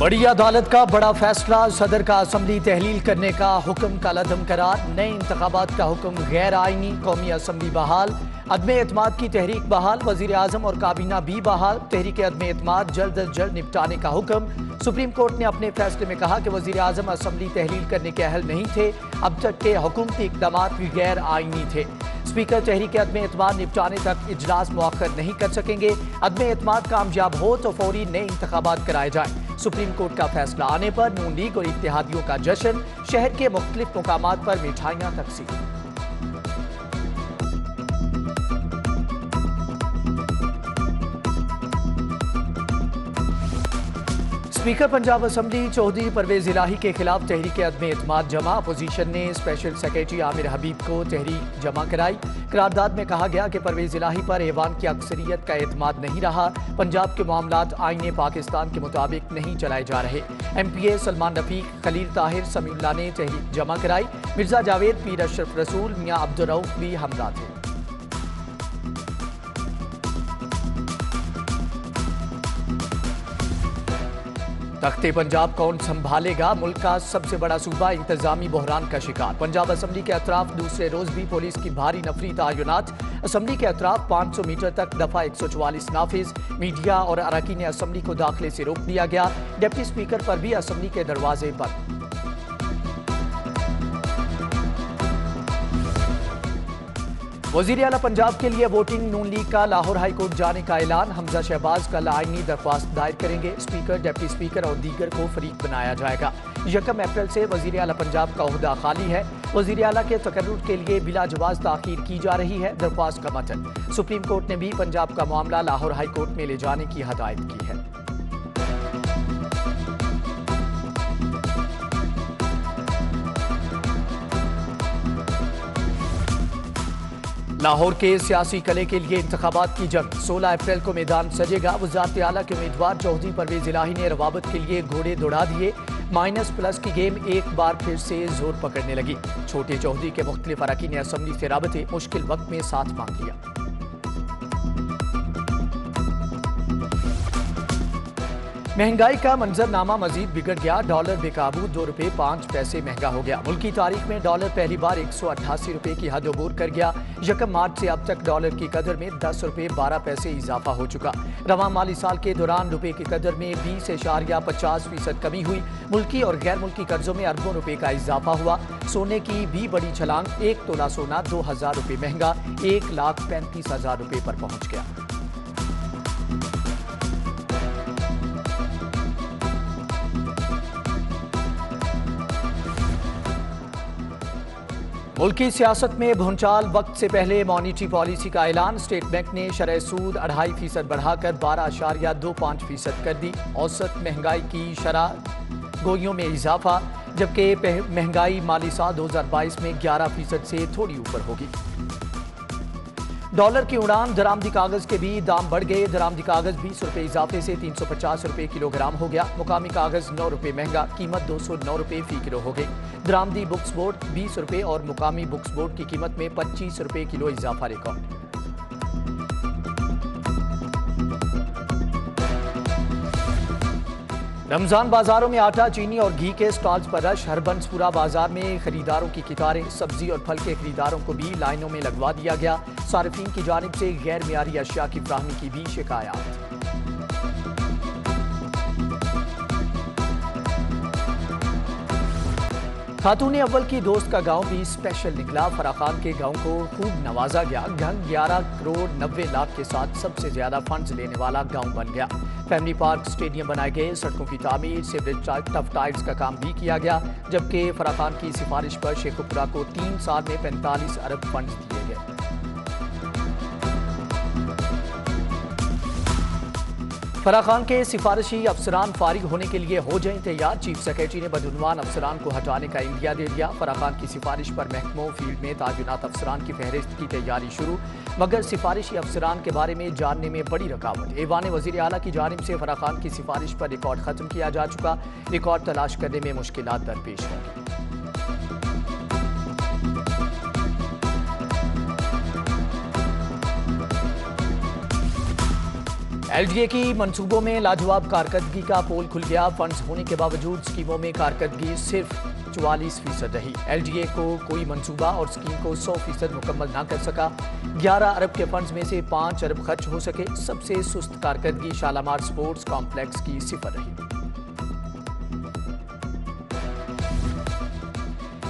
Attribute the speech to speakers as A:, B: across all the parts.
A: बड़ी अदालत का बड़ा फैसला, सदर का असम्बली तहलील करने का हुक्म का लदम करार, नए इंतबात का हुक्म गैर आइनी, कौमी असम्बली बहाल, अदम एतमाद की तहरीक बहाल वज़ीर अजम और काबीना भी बहाल, तहरीक अदम एतमाद जल्द अज जल्द निपटाने का हुक्म। सुप्रीम कोर्ट ने अपने फैसले में कहा कि वज़ीर अजम असम्बली तहलील करने के अहल नहीं थे, अब तक के हुकूमती इकदाम भी गैर आइनी थे। स्पीकर तहरीक अदम एतमाद निपटाने तक इजलास मौखर नहीं कर सकेंगे। अदम एतमाद कामयाब हो तो फौरी नए इंतबात कराए जाए। सुप्रीम कोर्ट का फैसला आने पर नून लीग और इतिहादियों का जश्न, शहर के मुख्तलिफ़ मकाम पर मिठाइयाँ तकसीम। स्पीकर, पंजाब असम्बली चौधरी परवेज इलाही के खिलाफ तहरीक अदम एतमाद जमा। अपोजिशन ने स्पेशल सेक्रेटरी आमिर हबीब को तहरीक जमा कराई। करारदाद में कहा गया कि परवेज इलाही पर ऐवान की अक्सरियत का एतमाद नहीं रहा। पंजाब के मामला आईने पाकिस्तान के मुताबिक नहीं चलाए जा रहे। M P A Salman Rafiq, Khalil Tahir Samiullah ने तहरीक जमा कराई। मिर्ज़ा जावेद, पीर अशरफ रसूल, मियाँ अब्दुलरऊफ भी हमला थे। तख्ते पंजाब कौन संभालेगा? मुल्क का सबसे बड़ा सूबा, इंतजामी बहरान का शिकार। पंजाब असम्बली के अतराफ दूसरे रोज भी पुलिस की भारी नफरी तयनत असम्बली के अतराफ 500 मीटर तक दफ़ा 144 नाफिज। मीडिया और अरकान असम्बली को दाखिले से रोक दिया गया। डिप्टी स्पीकर पर भी असम्बली के दरवाजे पर वज़ीर अला पंजाब के लिए वोटिंग नून लीग का लाहौर हाईकोर्ट जाने का ऐलान। हमजा शहबाज कल आईनी दरख्वास्त दायर करेंगे। स्पीकर, डिप्टी स्पीकर और दीगर को फरीक बनाया जाएगा। यकम अप्रैल से वज़ीर अला पंजाब का अहदा खाली है। वज़ीर अला के तकर के लिए बिला जवाज ताखिर की जा रही है दरख्वास्त का मतन सुप्रीम कोर्ट ने भी पंजाब का मामला लाहौर हाईकोर्ट में ले जाने की हदायत की है। लाहौर के सियासी कले के लिए इंतबात की जंग। 16 अप्रैल को मैदान सजेगा। वजारत आला के उम्मीदवार चौधरी परवेज इलाही ने रवाबत के लिए घोड़े दौड़ा दिए। माइनस प्लस की गेम एक बार फिर से ज़ोर पकड़ने लगी। छोटे चौधरी के मुख्तलिफ़ अरकान असम्बली से रबते मुश्किल वक्त में साथ मांग लिया। महँगाई का मंजरनामा मजीद बिगड़ गया। डॉलर बेकाबू, दो रुपए पाँच पैसे महँगा हो गया। मुल्क की तारीख में डॉलर पहली बार एक सौ अट्ठासी रुपए की हद अबूर कर गया। यकम मार्च से अब तक डॉलर की कदर में दस रुपए बारह पैसे इजाफा हो चुका। रवा माली साल के दौरान रुपए की कदर में बीस इशारिया पचास फ़ीसद कमी हुई। मुल्की और गैर मुल्की कर्जों में अरबों रुपए का इजाफा हुआ। सोने की भी बड़ी छलांग, एक तोला सोना दो हज़ार रुपए महँगा, एक लाख पैंतीस हज़ार रुपए पर पहुँच गया। मुल्की सियासत में भूचाल वक्त से पहले मॉनिटरी पॉलिसी का ऐलान। स्टेट बैंक ने शरह सूद अढ़ाई फ़ीसद बढ़ाकर बारह आशारिया दो पाँच फ़ीसद कर दी। औसत महँगाई की शरह गोइयों में इजाफा, जबकि महँगाई माली साल 2022 में 11 फ़ीसद से थोड़ी ऊपर होगी। डॉलर की उड़ान, दरामदी कागज़ के भी दाम बढ़ गए। दरामदी कागज़ बीस रुपए इजाफे से तीन सौ पचास रुपए किलोग्राम हो गया। मुकामी कागज़ नौ रुपए महँगा, कीमत दो सौ नौ रुपए फ़ी किलो हो गई। दरामदी बुक्स बोर्ड, बीस रुपए और मुकामी बुक्स बोर्ड की कीमत में पच्चीस रुपए किलो इजाफा रिकॉर्ड। रमज़ान बाजारों में आटा, चीनी और घी के स्टॉल्स पर रश। हरबंसपुरा बाज़ार में खरीदारों की कितारें, सब्ज़ी और फल के खरीदारों को भी लाइनों में लगवा दिया गया। सार्फिन की जानब से गैर मीरी अशिया की फ्राहमी की भी शिकायत। खातून अव्वल की दोस्त का गाँव भी स्पेशल निकला। फराखान के गाँव को खूब नवाजा गया। घन ग्यारह करोड़ नब्बे लाख के साथ सबसे ज़्यादा फंड्स लेने वाला गाँव बन गया। फैमिली पार्क स्टेडियम बनाए गए। सड़कों की तामीर सीवरेज टफ टाइल्स का काम भी किया गया, जबकि फराखान की सिफारिश पर शेखुपुरा को तीन साल में पैंतालीस अरब फंड दिए गए। फरा खान के सिफारशी अफसरान फारिग होने के लिए हो जाएँ तैयार। चीफ सेक्रेटरी ने बदनवान अफसरान को हटाने का इंडिया दे दिया। फरा खान की सिफारिश पर महकमों, फ़ील्ड में ताजुनात अफसरान की फहरिस्त की तैयारी शुरू, मगर सिफारिशी अफसरान के बारे में जानने में बड़ी रुकावट। एवान वजी अला की जानब से फरा खान की सिफारिश पर रिकॉर्ड खत्म किया जा चुका। रिकॉर्ड तलाश करने में मुश्किल दरपेश होंगी। एलडीए की मंसूबों में लाजवाब कारकर्दगी का पोल खुल गया। फंड्स होने के बावजूद स्कीमों में कारकर्दगी सिर्फ़ चौवालीस फ़ीसद रही। एलडीए को कोई मंसूबा और स्कीम को 100 फ़ीसद मुकम्मल ना कर सका। 11 अरब के फंड्स में से 5 अरब खर्च हो सके। सबसे सुस्त कारकर्दगी शालामार स्पोर्ट्स कॉम्प्लेक्स की सिफर रही।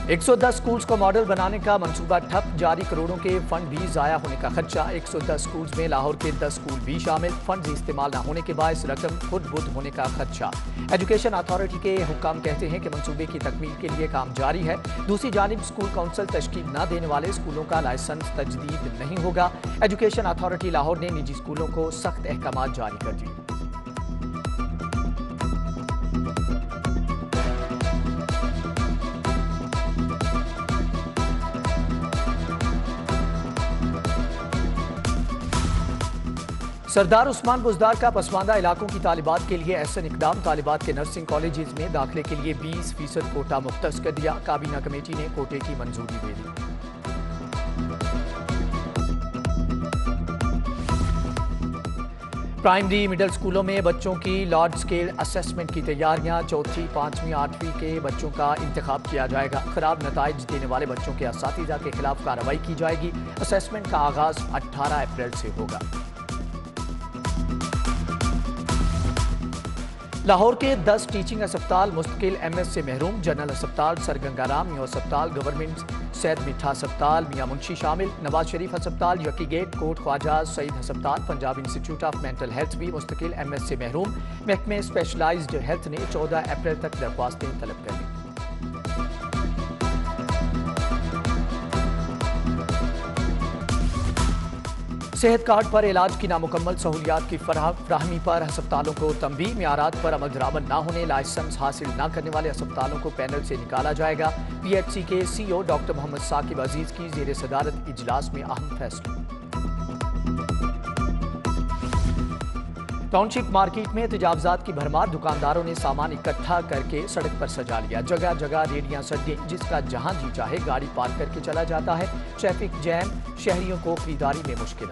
A: 110 स्कूल्स को मॉडल बनाने का मंसूबा ठप, जारी करोड़ों के फंड भी जाया होने का खर्चा। 110 स्कूल्स में लाहौर के 10 स्कूल भी शामिल फंड इस्तेमाल न होने के बाद रकम खुद बुद्ध होने का खर्चा। एजुकेशन अथॉरिटी के हुक्म कहते हैं कि मंसूबे की तकमील के लिए काम जारी है। दूसरी जानब, स्कूल काउंसिल तश्कील न देने वाले स्कूलों का लाइसेंस तजदीद नहीं होगा। एजुकेशन अथॉरिटी लाहौर ने निजी स्कूलों को सख्त अहकाम जारी कर दिए। सरदार उस्मान बुजदार का पसमानदा इलाकों की तालिबात के लिए एहसन इकदाम। तालिबात के नर्सिंग कॉलेज में दाखिले के लिए 20 फ़ीसद कोटा मुख्त कर दिया। काबीना कमेटी ने कोटे की मंजूरी दे दी। प्राइमरी मिडिल स्कूलों में बच्चों की लार्ज स्केल असेसमेंट की तैयारियाँ। चौथी, पांचवी, आठवीं के बच्चों का इंतखब किया जाएगा। खराब नतज देने वाले बच्चों के इस के खिलाफ कार्रवाई की जाएगी। असेसमेंट का आगाज़ 18 अप्रैल से होगा। लाहौर के 10 टीचिंग अस्पताल मुस्तकिल एमएस से महरूम, जनरल अस्पताल सर गंगाराम न्यू अस्पताल गवर्नमेंट सैद मिठा अस्पताल, मियाँ मुंशी शामिल, नवाज़ शरीफ अस्पताल, यकी गेट, कोट ख्वाजा सईद अस्पताल, Punjab institute of mental health भी मुस्तकिल एमएस से महरूम, महकमे स्पेशलाइज्ड हेल्थ ने 14 अप्रैल तक दरख्वास्तें तलब कर। सेहत कार्ड पर इलाज की नामुकम्मल सहूलियात की फ्राहमी पर अस्पतालों को तंबी म्यारात पर अमल दरामद न होने, लाइसेंस हासिल न करने वाले अस्पतालों को पैनल से निकाला जाएगा। पीएचसी के सीईओ डॉक्टर मोहम्मद साकिब अज़ीज़ की जेर सदारत इजलास में अहम फैसले। टाउनशिप मार्केट में तजावजात की भरमार दुकानदारों ने सामान इकट्ठा करके सड़क पर सजा लिया। जगह जगह रेडियाँ सज जिसका जहाँ जी चाहे गाड़ी पार्क करके चला जाता है। ट्रैफ़िक जैम, शहरियों को खरीदारी में मुश्किल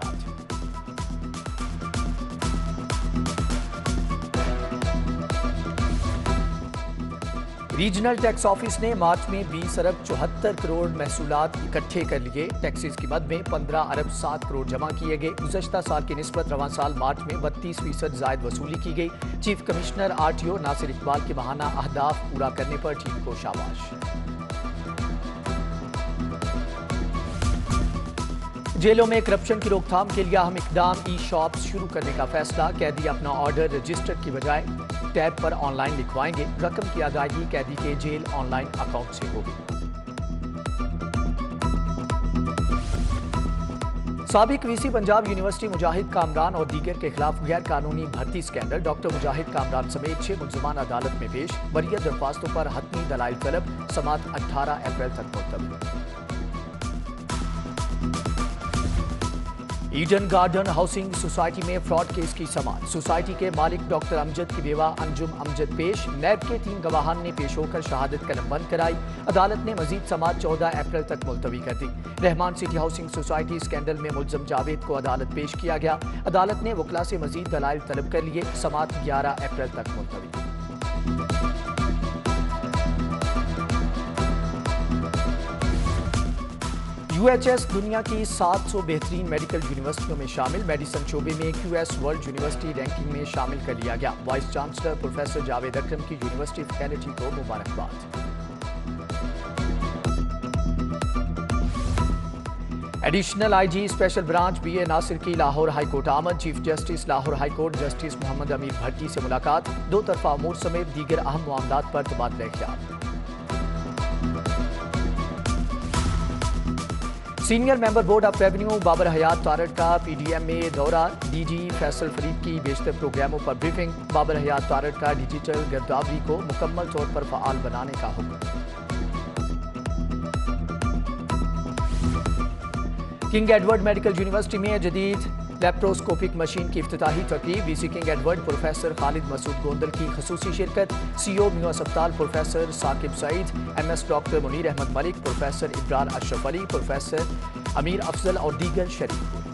A: रीजनल टैक्स ऑफ़िस ने मार्च में 20 अरब चौहत्तर करोड़ महसूल इकट्ठे कर लिए। टैक्सेस की मद में 15 अरब 7 करोड़ जमा किए गए। गुजशत साल की नस्बत रवा साल मार्च में बत्तीस फ़ीसद जायद वसूली की गई। Chief commissioner R T O Nasir Iqbal के बहाना अहदाफ पूरा करने पर टीम को शाबाश। जेलों में करप्शन की रोकथाम के लिए अहम इकदाम ई शॉप शुरू करने का फैसला। कैदी अपना ऑर्डर रजिस्टर की बजाय टैब पर ऑनलाइन लिखवाएँगे। रकम की अदायगी, कैदी के जेल ऑनलाइन अकाउंट से होगी। सबक वीसी पंजाब यूनिवर्सिटी मुजाहिद कामरान और दीगर के खिलाफ गैर कानूनी भर्ती स्कैंडल। डॉक्टर मुजाहिद कामरान समेत छह मुलजमान अदालत में पेश। वरीय दरख्वास्तों पर हतमी दलाइल तलब। समात 18 अप्रैल तक मुलतवी। ईडन गार्डन हाउसिंग सोसाइटी में फ्रॉड केस की समात सोसाइटी के मालिक डॉक्टर अमजद की बेवा अंजुम अमजद पेश। नैब के तीन गवाहान ने पेश होकर शहादत कलम बंद कराई। अदालत ने मजीद समात चौदह अप्रैल तक मुलतवी कर दी। Rahman city housing society scandal में मुलजम जावेद को अदालत पेश किया गया। अदालत ने वकला से मजीद दलाइल तलब कर लिए। समात ग्यारह अप्रैल तक मुलतवी। यूएचएस दुनिया की 700 बेहतरीन मेडिकल यूनिवर्सिटियों में शामिल। मेडिसन शोबे में क्यूएस वर्ल्ड यूनिवर्सिटी रैंकिंग में शामिल कर लिया गया। Vice chancellor professor Javed Akram की यूनिवर्सिटी फैकल्टी को मुबारकबाद। Additional IG special branch B A Nasir की लाहौर हाईकोर्ट आमद। Chief justice Lahore high court justice Mohammad Amir Bhatti से मुलाकात। दो तरफा अमूर समेत दीगर अहम मामला पर तबादला ख्याल senior member board of revenue Babar Hayat Tarar का पीडीएम में दौरा। डीजी फैसल फरीद की बेशतर प्रोग्रामों पर ब्रीफिंग। बाबर हयात तारड़ का डिजिटल गिरदावरी को मुकम्मल तौर पर फाल बनाने का हुक्म। किंग एडवर्ड मेडिकल यूनिवर्सिटी में जदीद लेप्रोस्कोपिक मशीन की अफ्ताही तकरीब VC King Edward professor Khalid Masood Gondal की खसूसी शिरकत। सी ओ मिनो अस्पताल professor Saqib Saeed. M S doctor Munir Ahmad Malik professor Ibrar Ashraf Ali professor Amir Afzal और दीगर शरीक।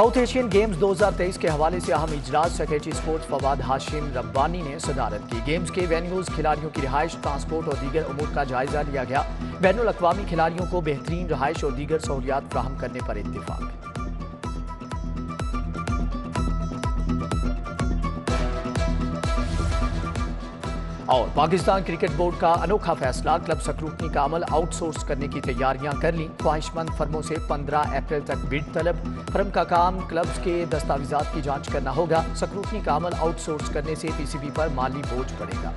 A: साउथ एशियन गेम्स 2023 के हवाले से अहम इजलास सेक्रेटरी स्पोर्ट्स फवाद हाशिम रब्बानी ने सदारत की। गेम्स के वेन्यूज, खिलाड़ियों की रिहाइश, ट्रांसपोर्ट और दीगर उमूर का जायजा लिया गया। बैन अवी खिलाड़ियों को बेहतरीन रहाइश और दीगर सहूलियात फ्राहम करने पर इतफाक और पाकिस्तान क्रिकेट बोर्ड का अनोखा फैसला, क्लब सक्रूटनी का अमल आउटसोर्स करने की तैयारियाँ कर ली। ख्वाहिशमंद फर्मों से 15 अप्रैल तक बिड तलब। फर्म का काम क्लब्स के दस्तावेजात की जाँच करना होगा। सक्रूटनी का अमल आउटसोर्स करने से पीसीबी पर माली बोझ पड़ेगा।